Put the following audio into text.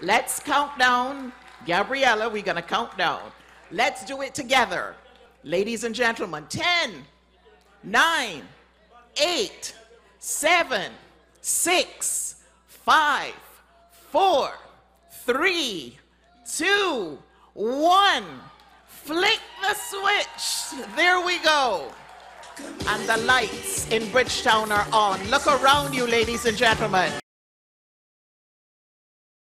Let's count down. Gabriella, we're going to count down. Let's do it together. Ladies and gentlemen, 10, 9, 8, 7, 6, 5, 4, 3, 2, 1. Flick the switch. There we go. And the lights in Bridgetown are on. Look around you, ladies and gentlemen.